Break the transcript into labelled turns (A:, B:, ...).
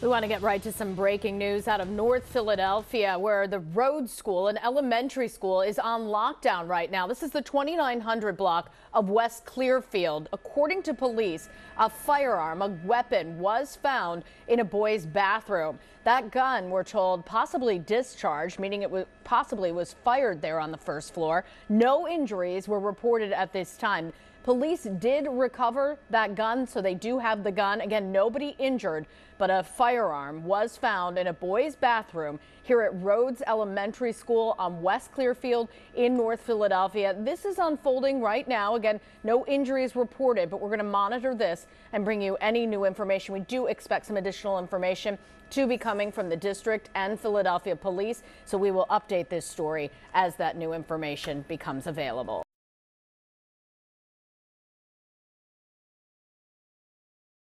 A: We want to get right to some breaking news out of North Philadelphia, where the Rhodes School, an elementary school, is on lockdown right now. This is the 2900 block of West Clearfield. According to police, a firearm, a weapon, was found in a boy's bathroom. That gun, we're told, possibly discharged, meaning it was possibly was fired there on the first floor. No injuries were reported at this time. Police did recover that gun, so they do have the gun. Again, nobody injured, but a firearm was found in a boy's bathroom here at Rhodes Elementary School on West Clearfield in North Philadelphia. This is unfolding right now. Again, no injuries reported, but we're going to monitor this and bring you any new information. We do expect some additional information to be coming from the district and Philadelphia police, so we will update this story as that new information becomes available.